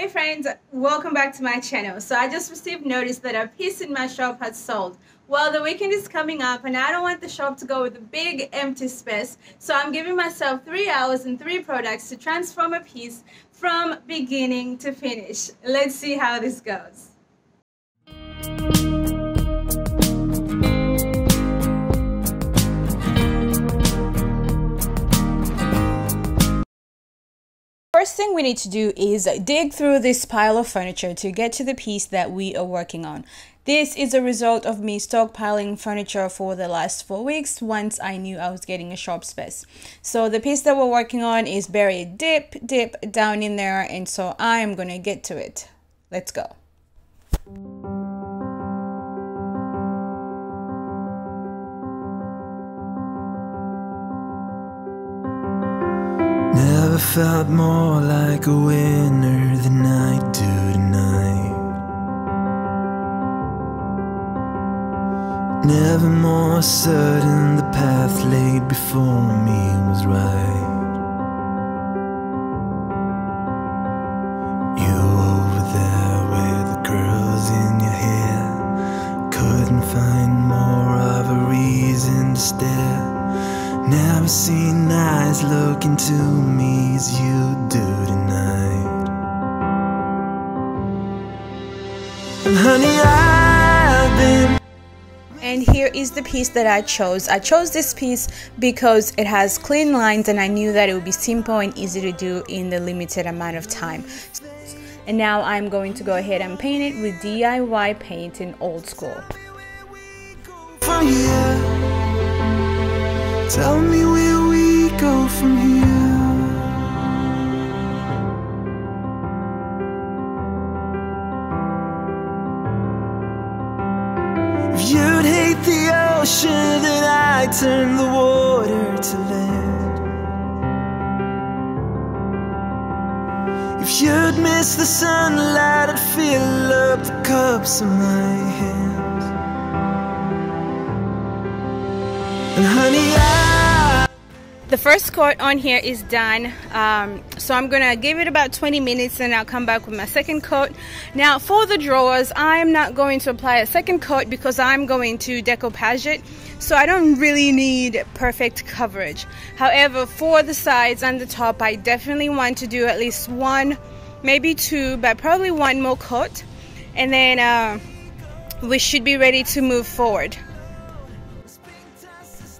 Hey friends, welcome back to my channel. So I just received notice that a piece in my shop has sold. Well, the weekend is coming up and I don't want the shop to go with a big empty space. So I'm giving myself three hours and three products to transform a piece from beginning to finish. Let's see how this goes. First thing we need to do is dig through this pile of furniture to get to the piece that we are working on. This is a result of me stockpiling furniture for the last four weeks once I knew I was getting a shop space. So the piece that we're working on is buried deep, deep down in there and so I'm gonna get to it. Let's go. Felt more like a winner than I do tonight. Never more certain the path laid before me was right. You over there with the girls in your hair. Couldn't find more of a reason to stare. Never seen eyes look into me as you do tonight. And honey, I've been. And here is the piece that I chose. I chose this piece because it has clean lines and I knew that it would be simple and easy to do in the limited amount of time. And now I'm going to go ahead and paint it with DIY paint in old school. Tell me where we go from here. If you'd hate the ocean, then I'd turn the water to land. If you'd miss the sunlight, I'd fill up the cups in my hands. The first coat on here is done. Um, so I'm gonna give it about 20 minutes and I'll come back with my second coat. Now for the drawers, I'm not going to apply a second coat because I'm going to decoupage it. So I don't really need perfect coverage. However, for the sides and the top, I definitely want to do at least one, maybe two, but probably one more coat. And then uh, we should be ready to move forward.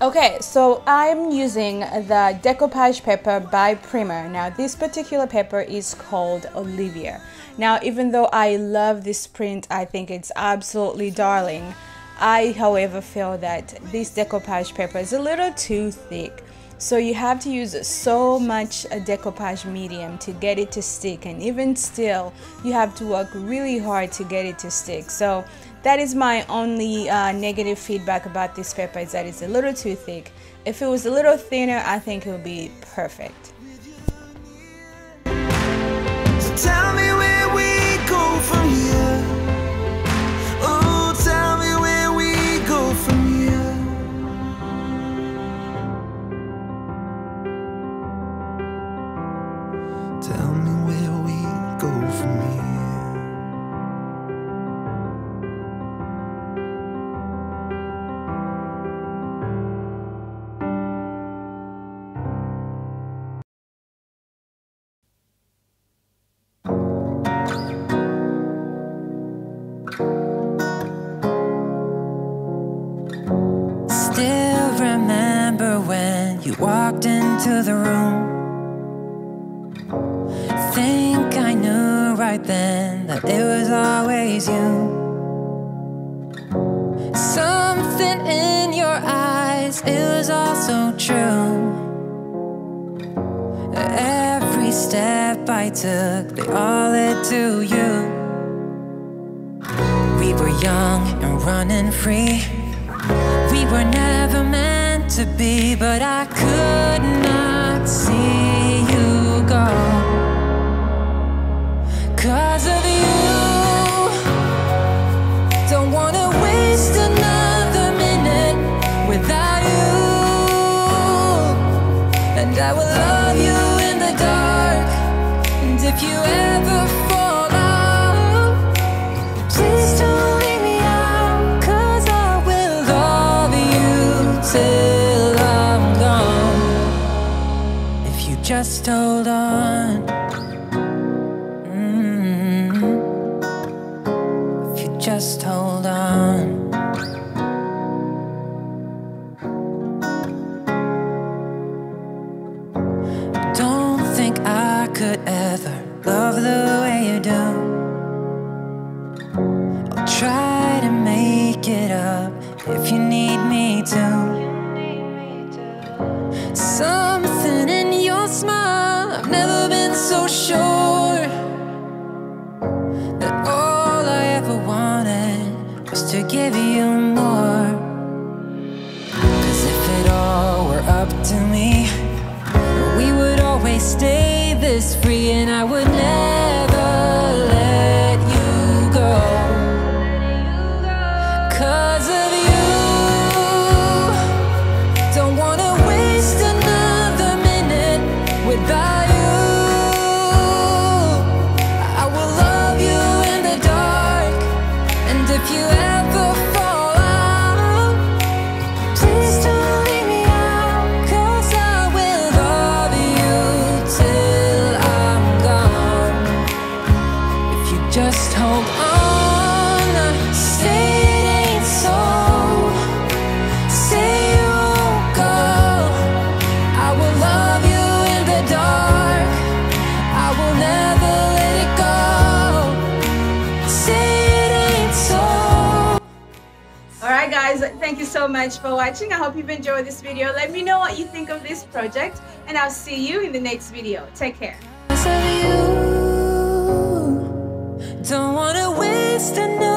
Okay, so I'm using the decoupage paper by Prima. Now this particular paper is called Olivia. Now even though I love this print, I think it's absolutely darling. I however feel that this decoupage paper is a little too thick. So you have to use so much a decoupage medium to get it to stick and even still you have to work really hard to get it to stick. So that is my only uh, negative feedback about this paper is that it's a little too thick. If it was a little thinner, I think it would be perfect. So walked into the room. Think I knew right then that it was always you. Something in your eyes, it was all so true. Every step I took, they all led to you. We were young and running free. We were never meant to be, but I could not see you go. Cause of you, don't wanna waste another minute without you. And I will love you in the dark. And if you ever fall out, please don't leave me out, cause I will love you too. Just hold on. Mm. If you just hold on. Don't think I could ever love the way you do. I'll try to make it up if you need me to. To give you more. Cause if it all were up to me, we would always stay this free, and I would never so much for watching. I hope you've enjoyed this video. Let me know what you think of this project and I'll see you in the next video. Take care. Don't wanna waste another